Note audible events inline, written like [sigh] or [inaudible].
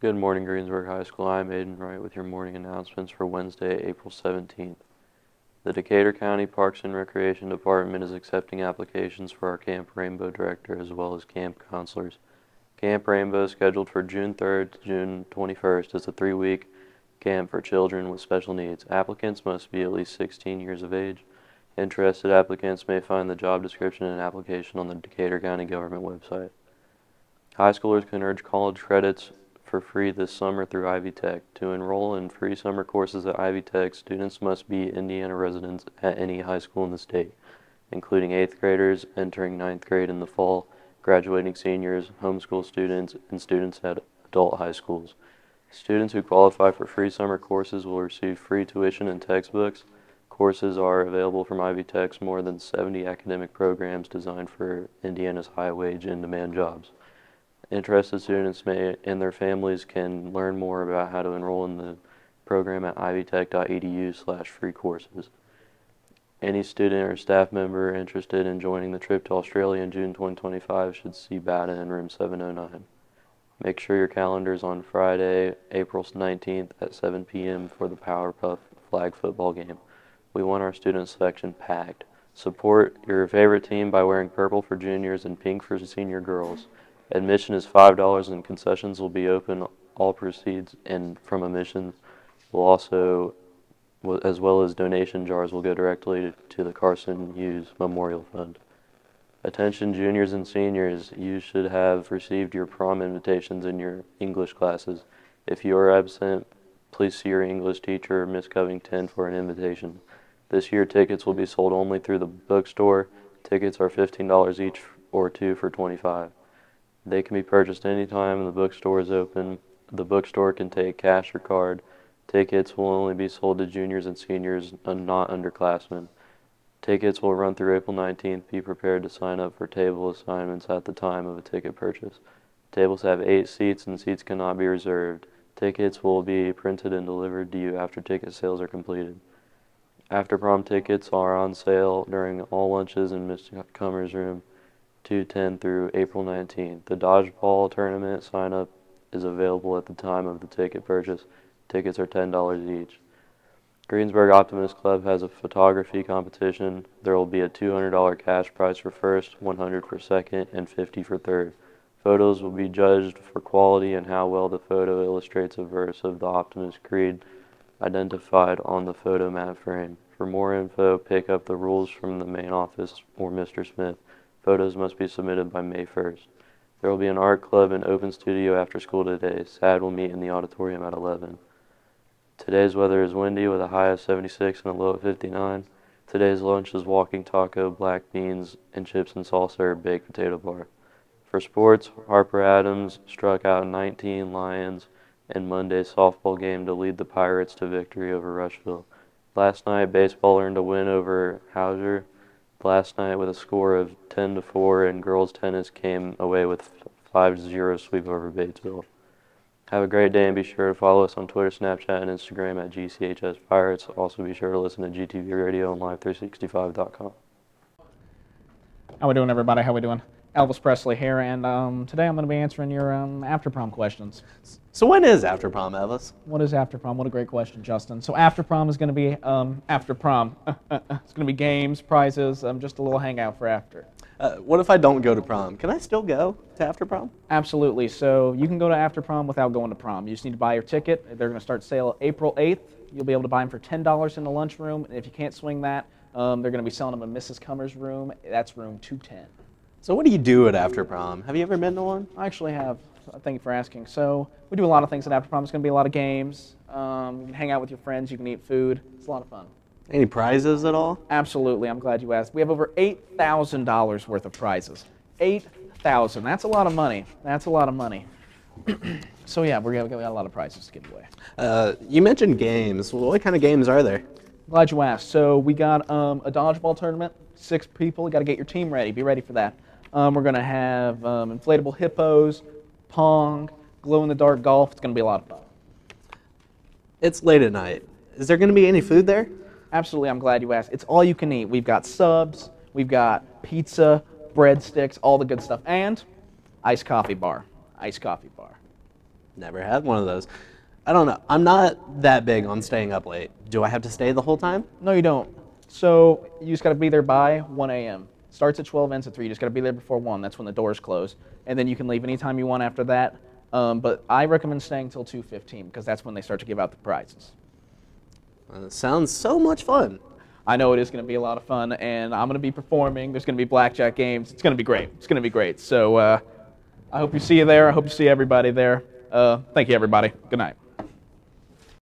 Good morning, Greensburg High School. I'm Aiden Wright with your morning announcements for Wednesday, April 17th. The Decatur County Parks and Recreation Department is accepting applications for our Camp Rainbow Director as well as camp counselors. Camp Rainbow, is scheduled for June 3rd to June 21st, is a three week camp for children with special needs. Applicants must be at least 16 years of age. Interested applicants may find the job description and application on the Decatur County Government website. High schoolers can earn college credits for free this summer through Ivy Tech. To enroll in free summer courses at Ivy Tech, students must be Indiana residents at any high school in the state, including 8th graders entering ninth grade in the fall, graduating seniors, homeschool students, and students at adult high schools. Students who qualify for free summer courses will receive free tuition and textbooks. Courses are available from Ivy Tech's more than 70 academic programs designed for Indiana's high wage in demand jobs. Interested students may and their families can learn more about how to enroll in the program at ivytech.edu slash free courses. Any student or staff member interested in joining the trip to Australia in June 2025 should see BATA in room 709. Make sure your calendar is on Friday, April 19th at 7 p.m. for the Powerpuff flag football game. We want our student selection packed. Support your favorite team by wearing purple for juniors and pink for senior girls. Admission is $5 and concessions will be open. All proceeds and from admission will also, as well as donation jars, will go directly to the Carson Hughes Memorial Fund. Attention juniors and seniors, you should have received your prom invitations in your English classes. If you are absent, please see your English teacher, Miss Covington, for an invitation. This year, tickets will be sold only through the bookstore. Tickets are $15 each or two for 25 they can be purchased anytime the bookstore is open. The bookstore can take cash or card. Tickets will only be sold to juniors and seniors and not underclassmen. Tickets will run through April 19th. Be prepared to sign up for table assignments at the time of a ticket purchase. Tables have eight seats and seats cannot be reserved. Tickets will be printed and delivered to you after ticket sales are completed. After prom tickets are on sale during all lunches in Mr. Cummer's room. 210 through April 19th. The dodgeball tournament sign up is available at the time of the ticket purchase. Tickets are $10 each. Greensburg Optimist Club has a photography competition. There will be a $200 cash prize for first, 100 for second, and 50 for third. Photos will be judged for quality and how well the photo illustrates a verse of the Optimist Creed identified on the photo mat frame. For more info, pick up the rules from the main office or Mr. Smith. Photos must be submitted by May 1st. There will be an art club and open studio after school today. SAD will meet in the auditorium at 11. Today's weather is windy with a high of 76 and a low of 59. Today's lunch is walking taco, black beans, and chips and salsa or baked potato bar. For sports, Harper Adams struck out 19 Lions in Monday's softball game to lead the Pirates to victory over Rushville. Last night, baseball earned a win over Hauser last night with a score of 10 to 4, and girls tennis came away with 5 to 0 sweep over Batesville. Have a great day and be sure to follow us on Twitter, Snapchat, and Instagram at GCHS Pirates. Also, be sure to listen to GTV Radio and Live365.com. How we doing, everybody? How we doing? Elvis Presley here, and um, today I'm going to be answering your um, after prom questions. So when is after prom, Elvis? What is after prom? What a great question, Justin. So after prom is going to be um, after prom. [laughs] it's going to be games, prizes, um, just a little hangout for after. Uh, what if I don't go to prom? Can I still go to after prom? Absolutely. So you can go to after prom without going to prom. You just need to buy your ticket. They're going to start sale April 8th. You'll be able to buy them for $10 in the lunchroom. And if you can't swing that, um, they're going to be selling them in Mrs. Cummer's room. That's room 210. So what do you do at after prom? Have you ever been to one? I actually have. Thank you for asking. So we do a lot of things at after prom. It's going to be a lot of games. Um, you can hang out with your friends. You can eat food. It's a lot of fun. Any prizes at all? Absolutely. I'm glad you asked. We have over eight thousand dollars worth of prizes. Eight thousand. That's a lot of money. That's a lot of money. [clears throat] so yeah, we're gonna got a lot of prizes to give away. Uh, you mentioned games. Well, what kind of games are there? Glad you asked. So we got um, a dodgeball tournament. Six people. You got to get your team ready. Be ready for that. Um, we're going to have um, inflatable hippos, pong, glow in the dark golf. It's going to be a lot of fun. It's late at night. Is there going to be any food there? Absolutely. I'm glad you asked. It's all you can eat. We've got subs, we've got pizza, breadsticks, all the good stuff, and iced coffee bar. Iced coffee bar. Never had one of those. I don't know. I'm not that big on staying up late. Do I have to stay the whole time? No, you don't. So you just got to be there by 1 a.m. Starts at 12, ends at 3. You just got to be there before 1. That's when the doors close. And then you can leave anytime you want after that. Um, but I recommend staying till 2.15 because that's when they start to give out the prizes. Uh, sounds so much fun. I know it is going to be a lot of fun, and I'm going to be performing. There's going to be blackjack games. It's going to be great. It's going to be great. So uh, I hope you see you there. I hope you see everybody there. Uh, thank you, everybody. Good night.